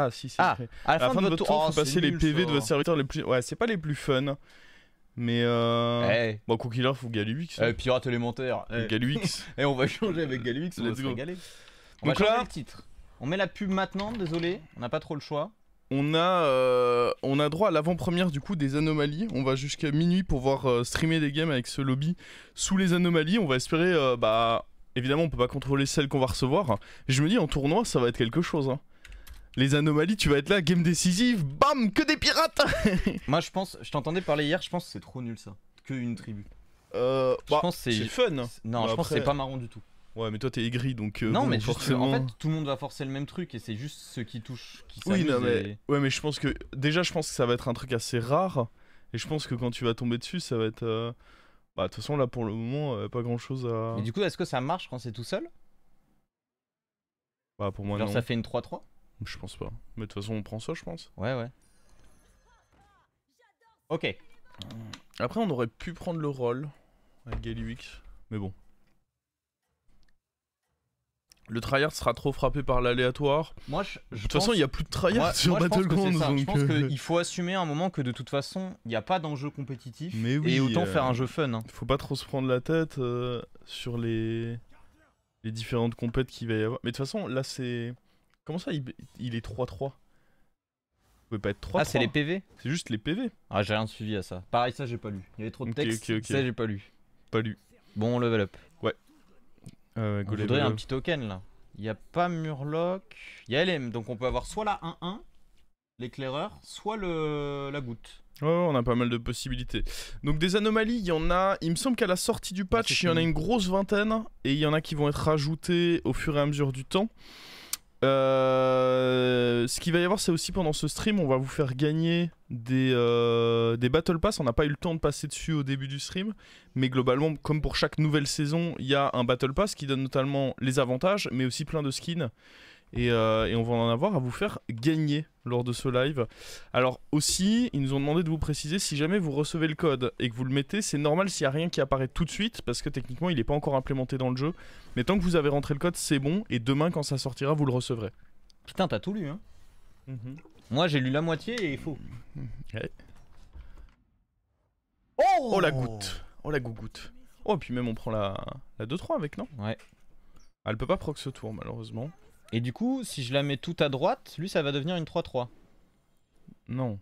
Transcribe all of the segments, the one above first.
Ah, si, c'est Ah, écrit. à la À la fin de votre tour, oh, faut c'est passer les nul, PV ça. de votre serviteur les plus. Ouais, c'est pas les plus fun. Mais euh. Bon, qu'il arrive, faut Galux. eh, pirate élémentaire. Eh. Galux. Et on va changer avec Galux, on va Let's se go. régaler. On Donc va changer là- le titre. On met la pub maintenant, désolé, on n'a pas trop le choix. On a, euh, on a droit à l'avant-première du coup des anomalies. On va jusqu'à minuit pour voir euh, streamer des games avec ce lobby sous les anomalies. On va espérer, euh, bah, évidemment, on peut pas contrôler celles qu'on va recevoir. Je me dis en tournoi, ça va être quelque chose. hein. Les anomalies, tu vas être là, game décisive, bam, que des pirates. Moi je pense, je t'entendais parler hier, je pense que c'est trop nul ça. Que une tribu. Euh, Je bah, pense que c'est- c'est fun. Non, Bah, je pense que après- c'est pas marrant du tout. Ouais, mais toi t'es aigri donc. euh, non, bon, mais juste, forcément. en fait, tout le monde va forcer le même truc et c'est juste ceux qui touchent qui Oui, non, mais, et- ouais, mais je pense que déjà, je pense que ça va être un truc assez rare. Et je pense que quand tu vas tomber dessus, ça va être. euh, Bah, de toute façon, là pour le moment, euh, pas grand chose à. Mais du coup, est-ce que ça marche quand c'est tout seul? Bah, pour moi, Genre non. ça fait une 3-3 Je pense pas. Mais de toute façon, on prend ça, je pense. Ouais, ouais. Ok. Après, on aurait pu prendre le rôle avec Galliwix. Mais bon. Le tryhard sera trop frappé par l'aléatoire. Moi, je. De toute façon, il n'y a plus de tryhard moi, sur je pense Battlegrounds. Je pense euh, qu'il faut assumer un moment que de toute façon, il n'y a pas d'enjeu compétitif. Mais oui, et autant euh, faire un jeu fun. hein. faut pas trop se prendre la tête euh, sur les les différentes compètes qu'il va y avoir. Mais de toute façon, là, c'est. Comment ça, il, il est 3-3 Vous pouvez pas être 3-3. Ah, c'est les PV C'est juste les PV. Ah, j'ai rien suivi à ça. Pareil, ça, j'ai pas lu. Il y avait trop de Ok, texte. ok, ok. Ça, j'ai pas lu. Pas lu. Bon, level up. Euh, On voudrait un petit token là. Il n'y a pas Murloc. Il y a LM. Donc on peut avoir soit la 1-1, l'éclaireur, soit le... la goutte. Ouais, ouais, on a pas mal de possibilités. Donc des anomalies, il y en a. Il me semble qu'à la sortie du patch, c'est il y en a une grosse vingtaine et il y en a qui vont être rajoutées au fur et à mesure du temps. Euh, ce qu'il va y avoir, c'est aussi pendant ce stream, on va vous faire gagner des, euh, des Battle Pass. On n'a pas eu le temps de passer dessus au début du stream, mais globalement, comme pour chaque nouvelle saison, il y a un Battle Pass qui donne notamment les avantages, mais aussi plein de skins. Et, euh, et on va en avoir à vous faire gagner lors de ce live. Alors aussi, ils nous ont demandé de vous préciser si jamais vous recevez le code et que vous le mettez, c'est normal s'il n'y a rien qui apparaît tout de suite parce que techniquement il n'est pas encore implémenté dans le jeu. Mais tant que vous avez rentré le code, c'est bon et demain quand ça sortira, vous le recevrez. Putain, t'as tout lu, hein Moi, j'ai lu la moitié et il faut. Ouais. Oh, Oh la goutte Oh la gougoute Oh, et puis même on prend la, la 2-3 avec, non? Ouais. Ah, Elle peut pas proc ce tour malheureusement. Et du coup, si je la mets tout à droite, lui, ça va devenir une 3-3. Non.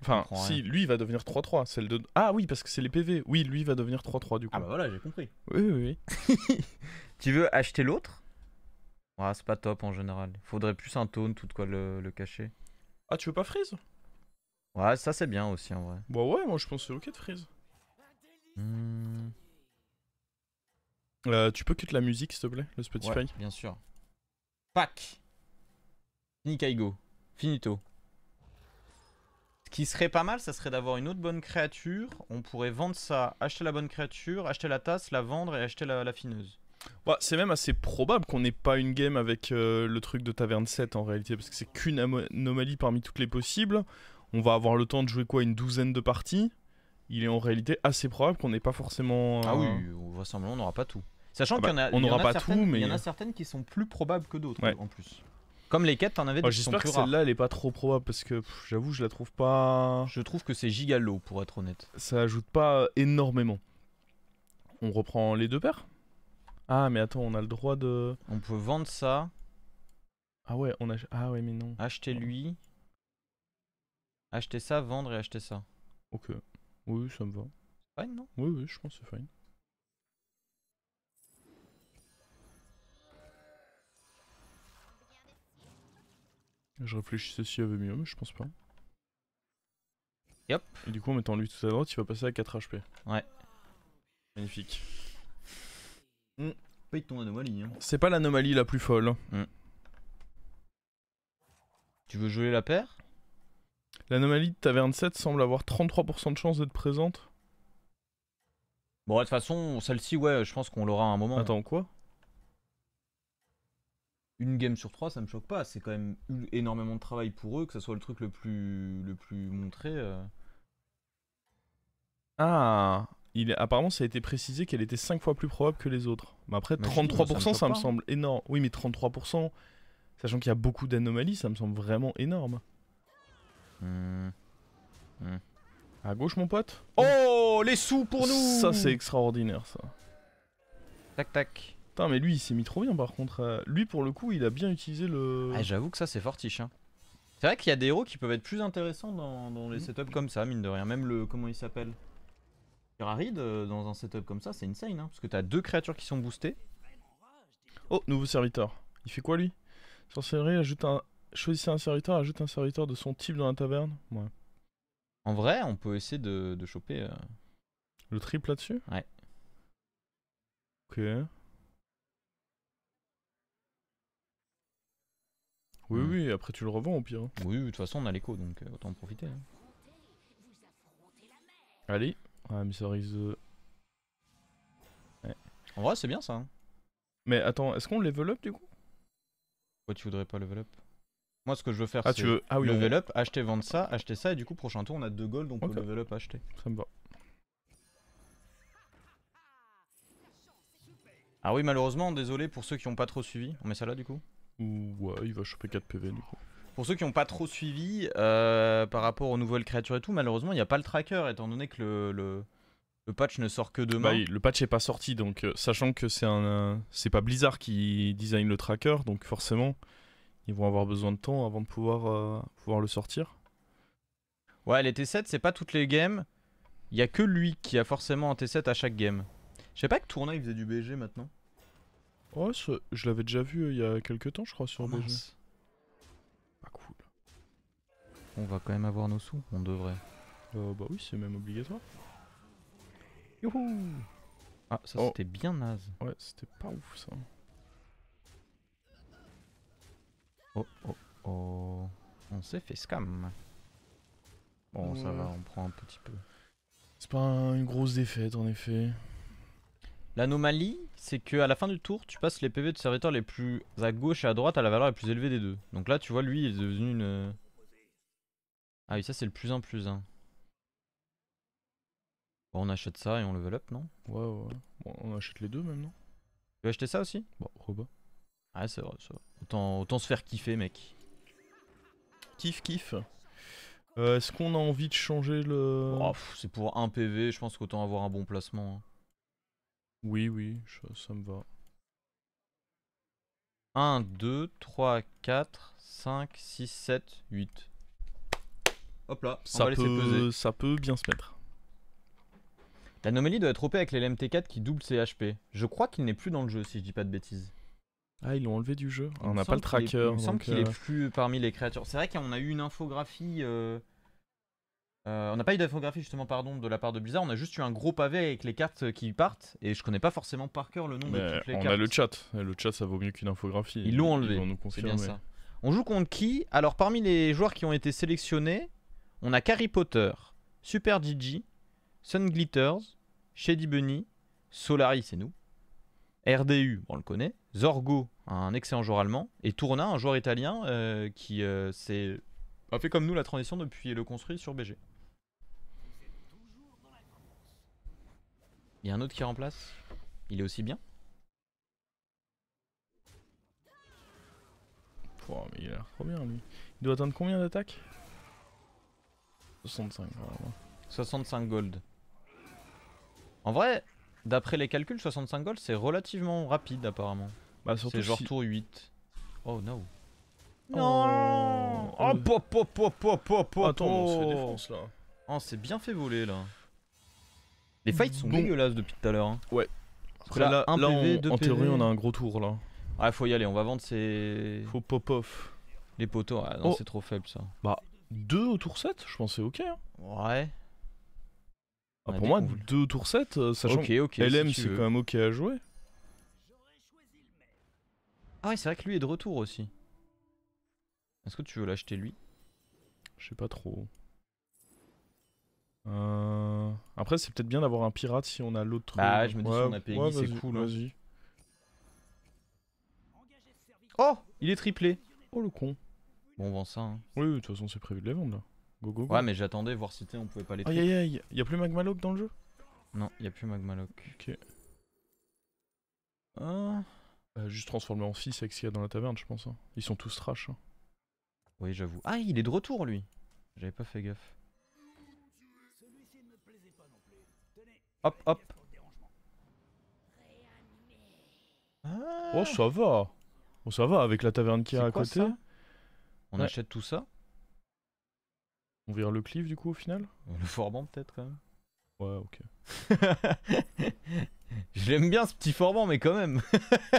Enfin, si, rien. lui il va devenir 3-3. Celle de... Ah oui, parce que c'est les PV. Oui, lui il va devenir 3-3 du coup. Ah bah voilà, j'ai compris. Oui, oui, oui. Tu veux acheter l'autre? Ah, c'est pas top en général. Faudrait plus un taunt ou de quoi le, le cacher. Ah, tu veux pas freeze? Ouais, ça c'est bien aussi en vrai. Bah ouais, moi je pense que c'est ok de freeze. Hmm, Euh, tu peux cut la musique s'il te plaît, le Spotify? Ouais, bien sûr. Pack. Nikaigo. Finito. Ce qui serait pas mal, ça serait d'avoir une autre bonne créature. On pourrait vendre ça, acheter la bonne créature, acheter la tasse, la vendre et acheter la, la fineuse. Bah, c'est même assez probable qu'on n'ait pas une game avec euh, le truc de Taverne 7 en réalité, parce que c'est qu'une anomalie parmi toutes les possibles. On va avoir le temps de jouer quoi Une douzaine de parties. Il est en réalité assez probable qu'on n'ait pas forcément. Ah oui, vraisemblablement on n'aura pas tout. Sachant Ah qu'il y en bah, a, on n'aura pas certaines- tout, mais- Il y en a certaines qui sont plus probables que d'autres Ouais. en plus. Comme les quêtes, t'en avais oh, des sont J'espère que celle-là elle est pas trop probable parce que j'avoue, je la trouve pas. Je trouve que c'est giga low pour être honnête. Ça ajoute pas euh, énormément. On reprend les deux paires? Ah, mais attends, on a le droit de. On peut vendre ça, Ah ouais, on a. Ah ouais, mais non. acheter lui, acheter ça, vendre et acheter ça. Ok. Oui, ça me va. Fine, non? Oui, oui, je pense que c'est fine. Je réfléchissais s'il y avait mieux, mais je pense pas. Yep. Et du coup, en mettant lui tout à droite, il va passer à 4 HP. Ouais. Magnifique. Paye ton anomalie. Hein. C'est pas l'anomalie la plus folle. Tu veux jouer la paire? L'anomalie de Taverne 7 semble avoir 33% de chance d'être présente. Bon, de toute façon, celle-ci, ouais, je pense qu'on l'aura à un moment. Attends, quoi? Une game sur trois, ça me choque pas. C'est quand même eu- énormément de travail pour eux, que ce soit le truc le plus, le plus montré. euh. Ah il est... Apparemment, ça a été précisé qu'elle était 5 fois plus probable que les autres. Mais après, Mais je dis, moi, ça me 33%, ça, choque me pas. semble énorme. Oui, mais 33%, Sachant qu'il y a beaucoup d'anomalies, ça me semble vraiment énorme. Hmm. À gauche, mon pote? Oh, les sous pour nous Ça, c'est extraordinaire, ça. Tac tac. Putain, mais lui, il s'est mis trop bien, par contre. Euh, Lui, pour le coup, il a bien utilisé le... Ah, J'avoue que ça, c'est fortiche. Hein. C'est vrai qu'il y a des héros qui peuvent être plus intéressants dans, dans les setups comme ça, mine de rien. Même le. Comment il s'appelle? Pyramide, euh, dans un setup comme ça, c'est insane. Hein, parce que t'as deux créatures qui sont boostées. Oh, nouveau serviteur. Il fait quoi, lui? Sorcellerie, ajoute un... Choisissez un serviteur, ajoute un serviteur de son type dans la taverne. Ouais. En vrai, on peut essayer de, de choper. euh, Le triple là-dessus? Ouais. Ok. Oui, Hmm. oui, après tu le revends au pire. hein. Oui, de toute façon, on a l'écho, donc euh, autant en profiter. hein. Allez. Ouais, mais ça risque de... En vrai, c'est bien ça. Hein. Mais attends, est-ce qu'on level up du coup? Pourquoi tu voudrais pas level up? Moi, ce que je veux faire, Ah, c'est veux... Ah oui, on- level up, acheter, vendre ça, acheter ça, et du coup, prochain tour, on a deux gold, on peut level up, acheter. ça me va. Ah oui, malheureusement, désolé pour ceux qui ont pas trop suivi. On met ça là, du coup? Ouais, il va choper 4 PV du coup. Pour ceux qui n'ont pas trop suivi euh, par rapport aux nouvelles créatures et tout, malheureusement, il n'y a pas le tracker étant donné que le, le, le patch ne sort que demain. Bah, le patch est pas sorti, donc euh, sachant que c'est un, euh, c'est pas Blizzard qui design le tracker, donc forcément ils vont avoir besoin de temps avant de pouvoir euh, pouvoir le sortir. Ouais, les T7, c'est pas toutes les games. Il y a que lui qui a forcément un T7 à chaque game. Je sais pas que Tourna il faisait du BG maintenant. Ouais, ce- je l'avais déjà vu euh, il y a quelques temps, je crois, sur BG. Mince. Pas cool. On va quand même avoir nos sous, on devrait. Euh, bah oui, c'est même obligatoire. Youhou Ah, ça Oh. c'était bien naze. Ouais, c'était pas ouf ça. Oh, oh, oh. On s'est fait scam. Bon, ça va, on prend un petit peu. C'est pas un- une grosse défaite en effet. L'anomalie, c'est que à la fin du tour, tu passes les PV de serviteurs les plus à gauche et à droite à la valeur la plus élevée des deux. Donc là, tu vois, lui, il est devenu une. Ah oui, ça, c'est le plus 1 plus 1. Bon, on achète ça et on level up, non? Ouais, ouais. ouais. Bon, on achète les deux même, non? Tu veux acheter ça aussi? Bon, rebat. Ah, c'est vrai, c'est vrai. Autant, autant se faire kiffer, mec. Kiff, kiff. Euh, Est-ce qu'on a envie de changer le. Oh, c'est pour un PV, je pense qu'autant avoir un bon placement. hein. Oui, oui, ça me va. 1, 2, 3, 4, 5, 6, 7, 8. Hop là, on Ça va laisser peser. peut, ça peut bien se mettre. L'anomalie doit être OP avec les LMT4 qui double ses HP. Je crois qu'il n'est plus dans le jeu si je dis pas de bêtises. Ah, ils l'ont enlevé du jeu. Il on n'a pas le est- tracker. Il me semble qu'il euh, est plus parmi les créatures. C'est vrai qu'on a eu une infographie. euh, euh, on n'a pas eu d'infographie justement pardon de la part de Blizzard. On a juste eu un gros pavé avec les cartes qui partent et je connais pas forcément par cœur le nom de toutes les on cartes. a le chat. Le chat, ça vaut mieux qu'une infographie. Ils l'ont enlevé, vont nous C'est confirmer. bien ça. On joue contre qui? Alors parmi les joueurs qui ont été sélectionnés, on a Harry Potter, Super Gigi, Sun Glitters, Shady Bunny, Solari, c'est nous. RDU, on le connaît. Zorgo, un excellent joueur allemand. Et Tourna, un joueur italien euh, qui euh, s'est- a fait comme nous la transition depuis le construit sur BG. Il y a un autre qui remplace. Il est aussi bien. Pouah, mais il a l'air trop bien lui. Il doit atteindre combien d'attaques? 65. vraiment. 65 gold. En vrai, d'après les calculs, 65 gold, c'est relativement rapide apparemment. Bah, surtout C'est genre si- tour 8. Oh no. Oh. Non Oh, pop, pop, pop, pop, pop, pop, Attends, on se fait pop. défonce là. Oh, c'est bien fait voler là. Les fights sont Bon. dégueulasses depuis tout à l'heure. hein. Après, là, là, un là, PV, on- deux en théorie, on a un gros tour là. Ah, faut y aller, on va vendre ces... Faut pop off. les poteaux. Ah non, Oh. c'est trop faible ça. 2 au tour 7, je pense que c'est ok. hein. Ouais. Ah, pour moi, découvert. 2 au tour 7, euh, sachant que. LM si c'est quand même ok à jouer. Ah ouais, c'est vrai que lui est de retour aussi. Est-ce que tu veux l'acheter lui? Je sais pas trop. Euh, Après, c'est peut-être bien d'avoir un pirate si on a l'autre. Bah, euh, je me dis, si on a Peggy, ouais, c'est vas-y, cool, hein. Vas-y. Oh Il est triplé. Oh le con. Bon, on vend ça. hein. Oui, oui, de toute façon, c'est prévu de les vendre là. Go, go, go. Ouais, mais j'attendais voir si t'es, on pouvait pas les Aïe tripler. aïe aïe, y'a plus Magmaloc dans le jeu? Non, y a plus Magmaloc. Ok. Ah. Euh, juste transformer en 6 avec ce qu'il y a dans la taverne, je pense. hein. Ils sont tous trash. hein. Oui, j'avoue. Ah, il est de retour, lui. J'avais pas fait gaffe. Hop, hop. Ah, Oh, ça va. Oh, ça va avec la taverne a c'est à quoi côté. ça On Ouais. achète tout ça On vire le cliff du coup au final Le forban, peut-être, quand même. Ouais, ok. Je l'aime bien, ce petit forban, mais quand même.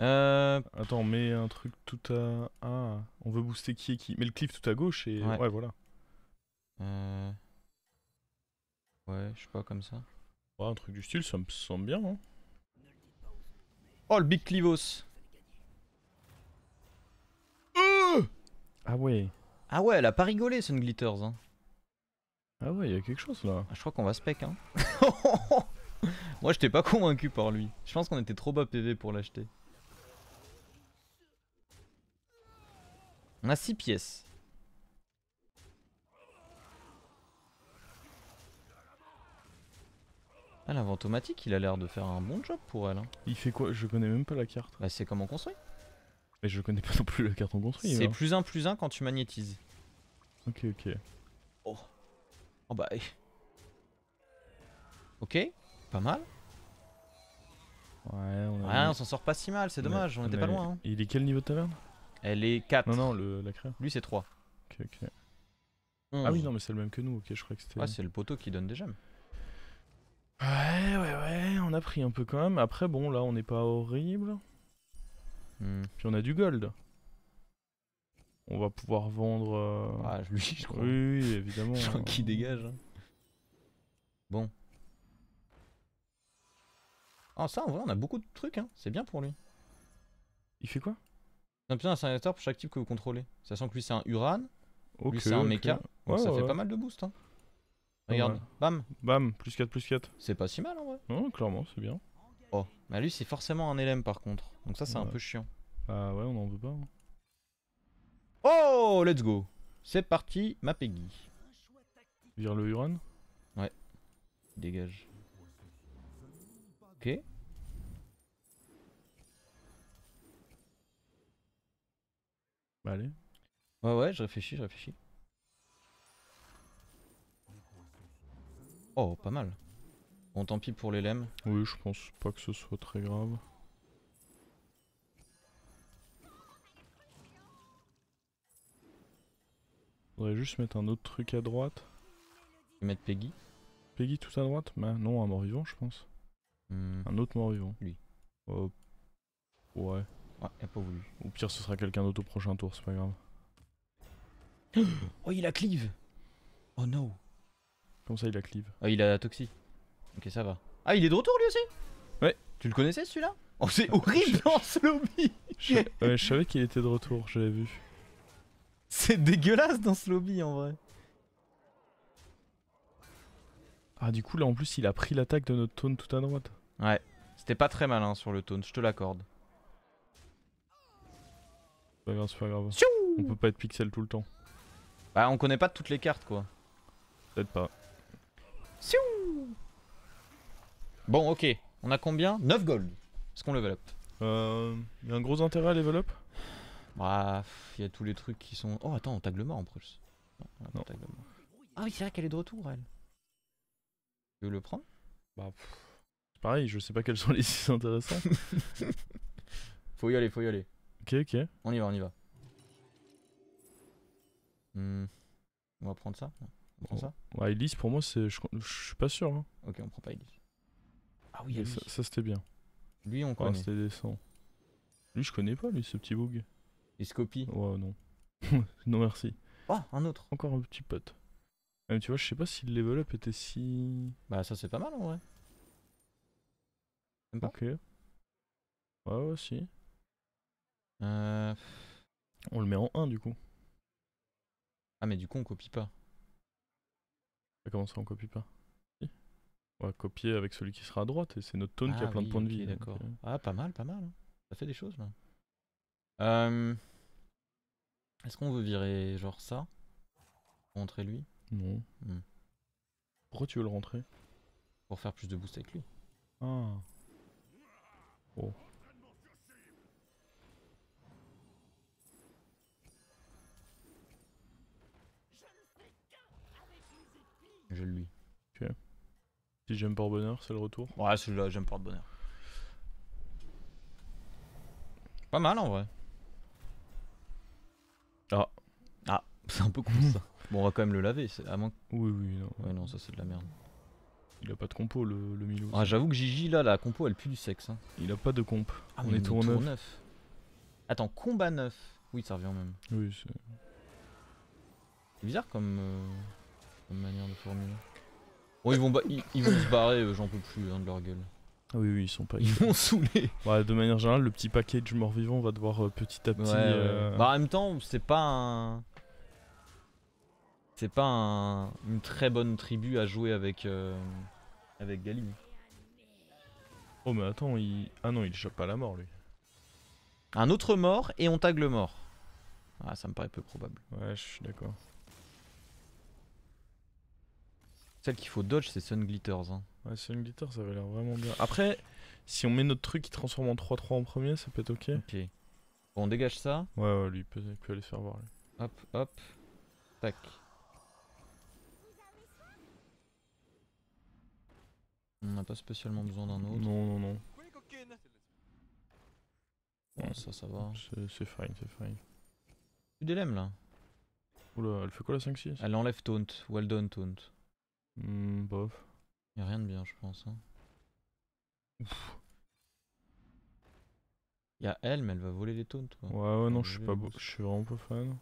euh, Attends, on met un truc tout à. Ah, on veut booster qui et qui. Mais le cliff tout à gauche et. Ouais. Ouais, voilà. Euh, Ouais, je sais pas, comme ça. Ouais, un truc du style, ça me semble bien. Hein. Oh, le Big Clivos Ah ouais. Ah ouais, elle a pas rigolé, Sun Glitters. Hein. Ah ouais, il y a quelque chose là. Ah, je crois qu'on va spec, hein. Moi, j'étais pas convaincu par lui. Je pense qu'on était trop bas PV pour l'acheter. On a 6 pièces. Ah, l'inventomatique, il a l'air de faire un bon job pour elle. hein. Il fait quoi? Je connais même pas la carte. Bah, c'est comme on construit. Mais je connais pas non plus la carte en construit. C'est plus 1 plus 1 quand tu magnétises. Ok, ok. Oh. Oh bah. Ok, pas mal. Ouais, on a. Ouais, on s'en sort pas si mal, c'est on a- dommage, on était pas loin. hein. Il est quel niveau de taverne? Elle est 4. Non, non, le, la créa. Lui, c'est 3. Ok, ok. Ah oui, non, mais c'est le même que nous. Ok, je crois que c'était. Ouais, c'est le poteau qui donne des gemmes. Ouais, ouais, ouais, on a pris un peu quand même. Après, bon, là, on n'est pas horrible. Hmm. Puis on a du gold. On va pouvoir vendre. euh, Ah, lui, je crois. Oui, oui, évidemment. Je crois qu'il dégage. hein. Bon. Ah, ça, en vrai, on a beaucoup de trucs, hein. C'est bien pour lui. Il fait quoi? Un putain, un pour chaque type que vous contrôlez. Sachant que lui, c'est un Uran. Ok, lui, c'est un mecha. Donc Ouais, ça ouais, fait pas mal de boost, hein. Regarde, bam. Bam, plus 4, plus 4. C'est pas si mal, en vrai. Non, clairement, c'est bien. Oh. Bah, lui, c'est forcément un LM, par contre. Donc ça, c'est un Ouais. peu chiant. Bah ouais, on en veut pas. hein. Oh, let's go. C'est parti, ma Peggy. Vire le Huron. Dégage. Ok. Bah allez. Ouais, ouais, je réfléchis, je réfléchis. Oh, pas mal. Bon, tant pis pour les lemmes. Oui, je pense pas que ce soit très grave. Faudrait juste mettre un autre truc à droite. Mettre Peggy. Peggy tout à droite Bah non, un mort-vivant, je pense. Hmm. Un autre mort-vivant. Lui. Oh. Ouais. Ouais, il a pas voulu. Au pire, ce sera quelqu'un d'autre au prochain tour, c'est pas grave. Oh, il a cleave Oh no Comme ça, il a cleave. Oh, il a Toxi. Ok, ça va. Ah, il est de retour lui aussi Ouais. Tu le connaissais celui-là Oh, c'est horrible en ce lobby Je, ouais, je savais qu'il était de retour, je l'avais vu. C'est dégueulasse dans ce lobby en vrai. Ah, du coup, là, en plus, il a pris l'attaque de notre taunt tout à droite. Ouais. C'était pas très malin sur le taunt, je te l'accorde. C'est pas grave, c'est pas grave. On peut pas être pixel tout le temps. Bah, on connaît pas toutes les cartes quoi. Peut-être pas. Bon, ok. On a combien? 9 gold. Est-ce qu'on level up? Euh. Y a un gros intérêt à level up? Bah, il y a tous les trucs qui sont. Oh, attends, on tag le mort en plus. Non, on a pas Non. tag le mort. Ah oui, c'est vrai qu'elle est de retour, elle. Tu veux le prendre? Bah, pff, c'est pareil, je sais pas quels sont les six intéressants. Faut y aller, faut y aller. ok, ok. On y va, on y va. Hmm. On va prendre ça? On prend Oh. ça Ouais, Elise, pour moi, c'est. Je, je suis pas sûr. Hein. Ok, on prend pas Elise. Ah oui, lui. ça, ça, c'était bien. Lui, on Ouais, connaît. c'était décent. Lui, je connais pas, lui, ce petit bug. Il se copie. Ouais, non. non, merci. Oh, un autre. Encore un petit pote. Même, tu vois, je sais pas si le level up était si. Bah, ça, c'est pas mal en vrai. Même pas Ok. Ouais, ouais, si. Euh... On le met en 1 du coup. Ah, mais du coup, on copie pas. Ça commence on copie pas. On va copier avec celui qui sera à droite et c'est notre taunt qui a Ah plein de points de vie. D'accord. euh, Ah, pas mal, pas mal. hein. Ça fait des choses là. Euh... Est-ce qu'on veut virer genre ça? Pour Montrer lui? Non. Hmm. Pourquoi tu veux le rentrer? Pour faire plus de boost avec lui. Ah. Oh. Je lui. Si j'aime pour bonheur, c'est le retour. Ouais, celui-là, j'aime porte bonheur. Pas mal en vrai. Ah. Ah, c'est un peu con ça. Bon, on va quand même le laver, à moins que- Oui, oui, non. Ouais, non, ça c'est de la merde. Il a pas de compo, le, le Milo. Ah, j'avoue que Gigi là, la compo elle pue du sexe. Hein. Il a pas de comp. Ah, On est tour neuf. neuf. Attends, combat neuf. Oui, ça revient même. Oui, c'est. C'est bizarre comme, euh, comme manière de formuler. Bon, ils vont, ba- ils, ils vont se barrer, euh, j'en peux plus hein, de leur gueule. Ah oui, oui, ils sont pas. Ils vont saouler. Ouais, de manière générale, le petit package mort-vivant va devoir euh, petit à petit. Ouais, euh, Bah, en même temps, c'est pas un. C'est pas un- une très bonne tribu à jouer avec. euh, avec Galim. Oh, mais attends, il. Ah non, il échappe pas la mort, lui. Un autre mort et on tag le mort. Ah, ça me paraît peu probable. Ouais, je suis d'accord. Celle qu'il faut dodge, c'est Sun Glitters. Hein. Ouais, Sun Glitter, ça avait l'air vraiment bien. Après, si on met notre truc qui transforme en 3-3 en premier, ça peut être ok. Ok. Bon, on dégage ça. Ouais, ouais, lui, il peut, il peut aller se faire voir. lui. Hop, hop. Tac. On n'a pas spécialement besoin d'un autre. Non, non, non. Ça, ça va. C'est fine, c'est fine. Plus d'élème là. Oula, elle fait quoi la 5-6 Elle enlève taunt. Well done taunt. Hmm, bof. Y'a rien de bien, je pense. Hein. Y'a elle, mais elle va voler les taunts. Quoi. Ouais, ouais, non, je suis pas beau. Je suis vraiment pas fan.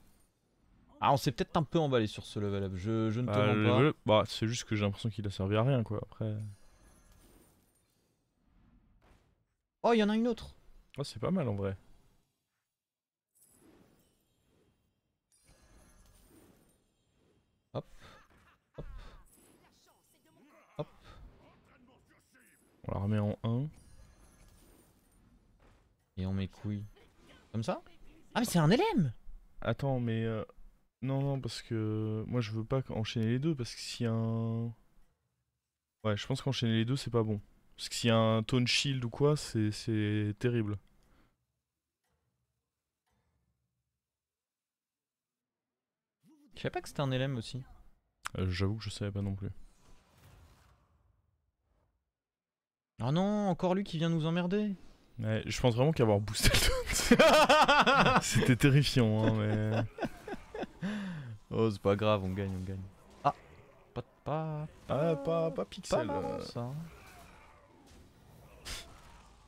Ah, on s'est peut-être un peu emballé sur ce level up. Je, je ne te Bah, mens pas. level- bah, c'est juste que j'ai l'impression qu'il a servi à rien, quoi. Après. Oh, y en a une autre. Ah, c'est pas mal en vrai. Hop. On la remet en 1. Et on met couilles. Comme ça? Ah, mais c'est un LM Attends, mais. euh, Non, non, parce que. Moi, je veux pas enchaîner les deux, parce que s'il y a un. Ouais, je pense qu'enchaîner les deux, c'est pas bon. Parce que s'il y a un tone shield ou quoi, c'est c'est terrible. Je savais pas que c'était un LM aussi. Euh, J'avoue que je savais pas non plus. Ah non, encore lui qui vient nous emmerder. Ouais, je pense vraiment qu'avoir boosté le c'était terrifiant, hein, mais. oh, c'est pas grave, on gagne, on gagne. Ah Pas, pas, Ah, pas, pas pas pixel. marrant, euh. ça.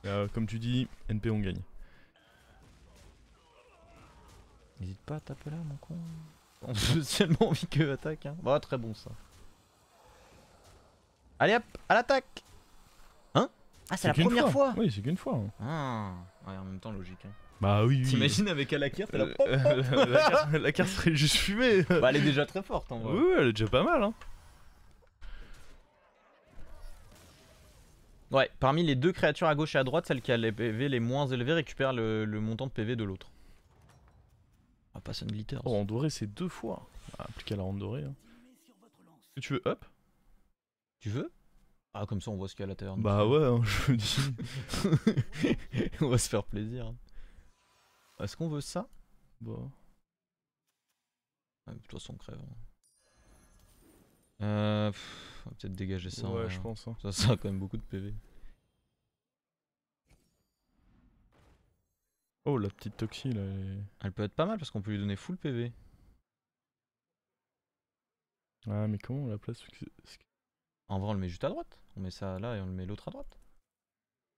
Euh, comme tu dis, NP on gagne. N'hésite pas à taper là, mon con. On a spécialement envie que attaque. Hein. Bah, très bon ça. Allez hop, à l'attaque Hein Ah, c'est la première fois, Oui, c'est qu'une fois. hein. Ah, ouais, en même temps, logique. Hein. Bah oui, oui. T'imagines avec Alakir, pop, pop. la, carte, la carte serait juste fumée. Bah, elle est déjà très forte en vrai. oui, elle est déjà pas mal. Hein. Ouais, parmi les deux créatures à gauche et à droite, celle qui a les PV les moins élevés récupère le, le montant de PV de l'autre. Ah, pas Sun Glitter. Oh, en doré, c'est deux fois. Ah, plus qu'à la rendre dorée. Hein. Est-ce que tu veux up? Tu veux? Ah, comme ça, on voit ce qu'il y a à l'intérieur. Bah ouais, hein, je dis. on va se faire plaisir. Est-ce qu'on veut ça? Bah. Ah, De toute façon, on crève. hein. Euh, pff, on va peut-être dégager ça. ouais, vrai, je hein. pense. hein. Ça, ça a quand même beaucoup de PV. Oh, la petite Toxie là. Elle est... Elle peut être pas mal parce qu'on peut lui donner full PV. Ah, mais comment on la place C'est? En vrai, on le met juste à droite. On met ça là et on le met l'autre à droite.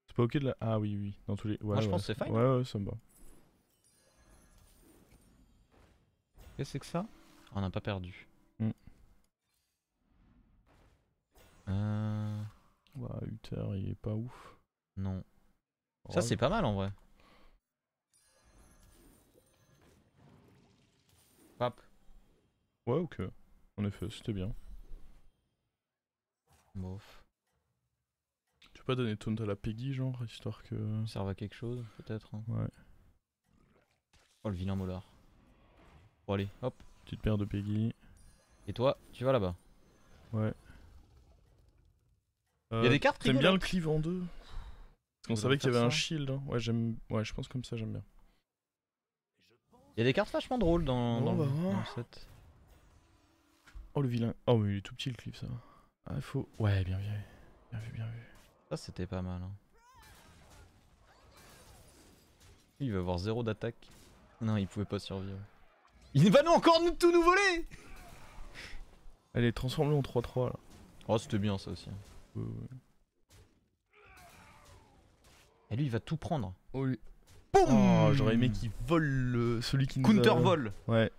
c'est pas ok de la. Ah oui, oui. Dans tous les. Ouais, Moi, je pense que c'est fine. Ouais, ouais, ça me va. Qu'est-ce que c'est que ça? On n'a pas perdu. Hmm. Euh... Ouais, Uther, il est pas ouf. Non. Oh, Ça, c'est pas mal en vrai. Hop. Ouais, ok. En effet, c'était bien. Bof. Tu peux pas donner taunt à la Peggy, genre, histoire que. Ça serve à quelque chose, peut-être. hein. Ouais. Oh, le vilain molard. Bon, allez, hop. Petite paire de Peggy. Et toi, tu vas là-bas. Ouais. Il y a des cartes T'aimes bien le cleave en deux Parce qu'on On savait qu'il y avait un shield. hein. Ouais, j'aime. Ouais, je pense comme ça, j'aime bien. Il y a des cartes vachement drôles dans, Bon, dans, va le, dans le set. Oh le vilain. Oh mais il est tout petit le cleave ça. Ah il faut. Ouais bien vu. Bien vu, bien vu. Ça c'était pas mal. hein. Il va avoir zéro d'attaque. Non, il pouvait pas survivre. Il va nous encore nous tout nous voler Allez, transforme-le en 3-3 là. Oh, c'était bien ça aussi. Ouais, ouais. Et lui, il va tout prendre. Oh, lui- Boum Oh, j'aurais aimé qu'il vole le... celui qui nous Counter a- vol. Ouais.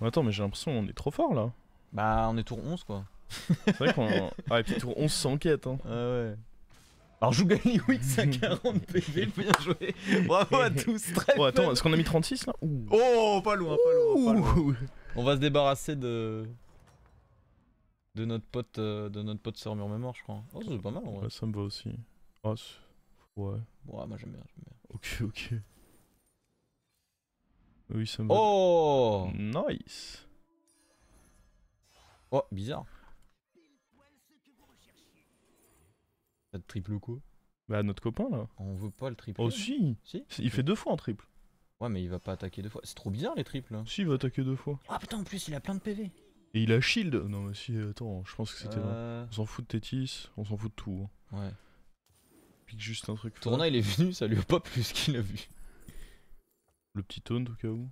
Ouais, Attends, mais j'ai l'impression qu'on est trop fort là. Bah, on est tour 11 quoi. C'est vrai qu'on. Ah, et puis tour 11 sans quête. Hein. Ah ouais. Alors, Jougali Wix à 40 PV, bien joué. Bravo à tous, très Oh, attends, est-ce qu'on a mis 36 là? Ouh. Oh, pas loin, pas loin, pas loin. Ouh. On va se débarrasser de de notre pote euh, de notre pote sur mémoire, je crois. Oh, c'est pas mal en vrai. Ouais, ça me va aussi. Oh, ouais. Ouais, moi j'aime bien, j'aime bien. Ok, ok. Oui, ça me va. Oh Nice. Oh, bizarre. Ça te triple quoi Bah, notre copain là. On veut pas le triple. Oh, si. Si? Il fait deux fois en triple. Ouais, mais il va pas attaquer deux fois. C'est trop bizarre les triples. là. Si, il va attaquer deux fois. Ah putain, en plus il a plein de PV. Et il a shield. Non, mais si, attends, je pense que c'était là. Euh... On s'en fout de Tétis, on s'en fout de tout. hein. Ouais. Pique juste un truc. Tourna, il est venu, ça lui a pas plu ce qu'il a vu. Le petit taunt au cas où.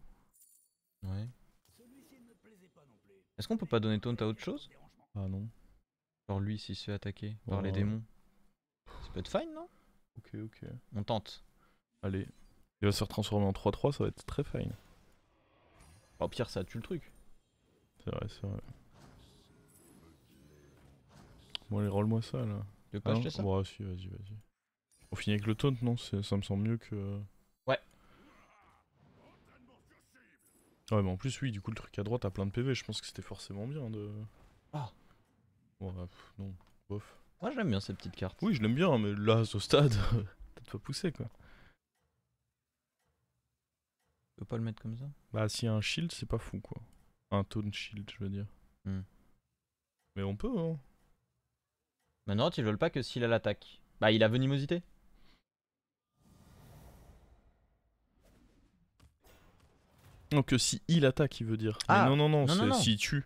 Ouais. Est-ce qu'on peut pas donner taunt à autre chose? Ah non. Genre lui s'il se fait attaquer par les Ouais. démons. Ça peut être fine, non? Ok, ok. On tente. Allez. Il va se faire transformer en 3-3, ça va être très fine. Au pire, ça tue le truc. C'est vrai, c'est vrai. Bon, allez, roll-moi ça là. Tu veux pas acheter ça? Si, vas-y, vas-y. On finit avec le taunt, non? Ça me semble mieux que. Ouais. Ouais, mais en plus, oui, du coup, le truc à droite a plein de PV. Je pense que c'était forcément bien de. Ah. Ouais, pff, non, bof. Moi j'aime bien ces petites cartes. Oui, je l'aime bien, mais là, ce stade, peut-être pas poussé quoi. Tu peux pas le mettre comme ça? Bah, s'il y a un shield, c'est pas fou quoi. Un taunt shield, je veux dire. Hmm. Mais on peut, hein. Maintenant, ils veulent pas que s'il a l'attaque. Bah, il a venimosité. Donc, si il attaque, il veut dire. Ah, Mais non, non, non, non, non, s'il tue.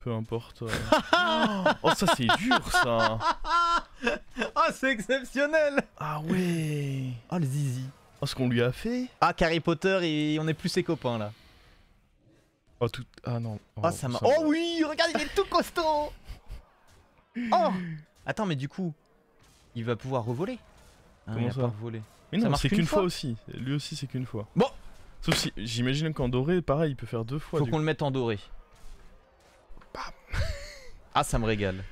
Peu importe. euh. oh, ça, c'est dur ça. oh, c'est exceptionnel Ah ouais. Oh, le zizi. Oh, ce qu'on lui a fait. Ah, Harry Potter, et on est plus ses copains là. Oh, tout. Ah non. Oh, ça m'a. Oh oui, regarde, il est tout costaud Oh Attends, mais du coup, il va pouvoir revoler. Ah, Comment il a ça pas revolé. Mais ça non, c'est qu'une qu'une fois. fois aussi. Lui aussi, c'est qu'une fois. Bon. Sauf si, j'imagine qu'en doré, pareil, il peut faire deux fois. Faut qu'on le mette en doré. ah, ça me régale.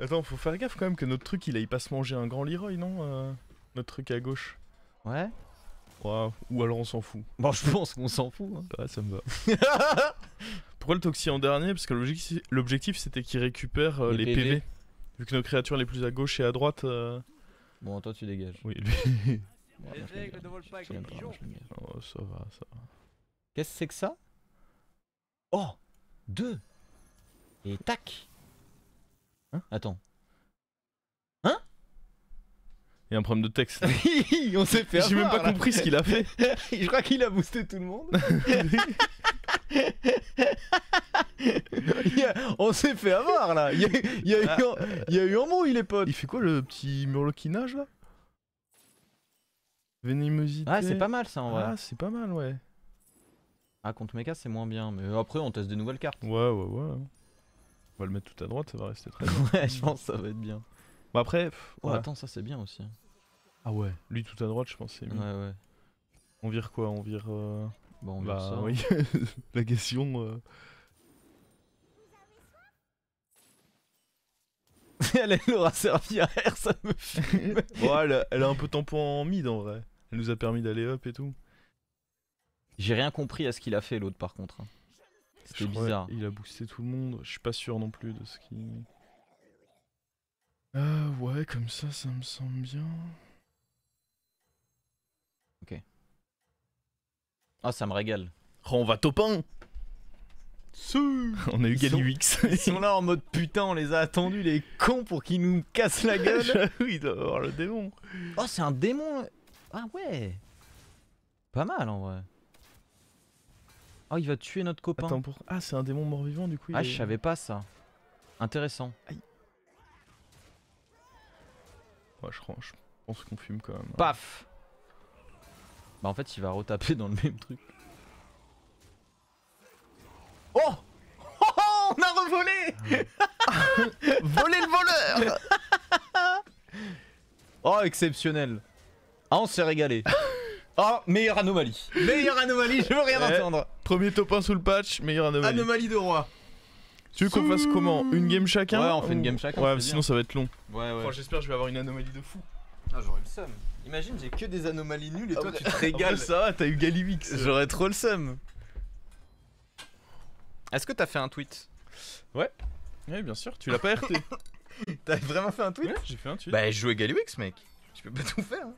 Attends, faut faire gaffe quand même que notre truc, il aille pas se manger un grand Leroy, non euh, Notre truc à gauche. Ouais. Ou alors on s'en fout. Bon, je pense qu'on s'en fout. hein. Ouais, ça me va. Pourquoi le Toxie en dernier? Parce que l'objectif, l'objectif, c'était qu'il récupère euh, Les les, PV. PV. Vu que nos créatures les plus à gauche et à droite. euh, Bon, toi, tu dégages. Oui, lui. Les aigles ne volent pas avec les pigeons. oh, ça va, ça va. Qu'est-ce que c'est que ça? Oh Deux Et tac Hein? Attends. Il y a un problème de texte. On s'est fait J'ai même pas là. compris ce qu'il a fait. Je crois qu'il a boosté tout le monde. Il a- On s'est fait avoir là. Il y a, il y a eu, un- il y a eu embrouille les potes. Il fait quoi le petit murloquinage là? Venimosité. Ah c'est pas mal ça en vrai. Ah, c'est pas mal, ouais. Ah contre Mecha c'est moins bien. Mais après on teste des nouvelles cartes. Ouais, ouais, ouais. On va le mettre tout à droite, ça va rester très bien. Ouais je pense que ça va être bien. Bah après, pff, Oh ouais. attends ça c'est bien aussi. Ah ouais, lui tout à droite, je pense c'est Ouais mieux. ouais. On vire quoi? On vire. euh, Bon on bah verra ça. oui, la question. euh, Elle elle aura servi à R ça me fume. bon, elle, a- elle a un peu tampon en mid en vrai. Elle nous a permis d'aller up et tout. J'ai rien compris à ce qu'il a fait l'autre par contre. hein. C'était bizarre. Il a boosté tout le monde. Je suis pas sûr non plus de ce qui. Ah ouais, comme ça, ça me semble bien. Ah ça me régale. Oh, on va top 1 On a eu Ils sont- Galivix. Ils sont là en mode putain, on les a attendus, les cons, pour qu'ils nous cassent la gueule. J'avoue, il doit avoir le démon. oh, c'est un démon. Ah ouais. Pas mal en vrai. Oh, il va tuer notre copain. Attends, pour... Ah, c'est un démon mort-vivant du coup. il ah, est- je savais pas ça. Intéressant. Ouais, je, crois- je pense qu'on fume quand même. Paf Bah en fait il va retaper dans le même truc. Oh Oh, oh, On a revolé Voler le voleur Oh exceptionnel Ah on s'est régalé Oh meilleure anomalie Meilleure anomalie, je veux rien Ouais. entendre Premier top 1 sous le patch, meilleure anomalie. Anomalie de roi Tu veux qu'on fasse comment Une game chacun Ouais, on fait une game chacun, Ouais, sinon bien. ça va être long. Ouais ouais J'espère que je vais avoir une anomalie de fou. Ah j'aurais le seum Imagine j'ai que des anomalies nulles et toi Après- tu te régales ça va, t'as eu Galivix. J'aurais trop le seum Est-ce que t'as fait un tweet? Oui, bien sûr, tu l'as pas RT. T'as vraiment fait un tweet? Ouais, j'ai fait un tweet. Bah, je joue à Galliwix, mec. Tu peux pas tout faire. hein.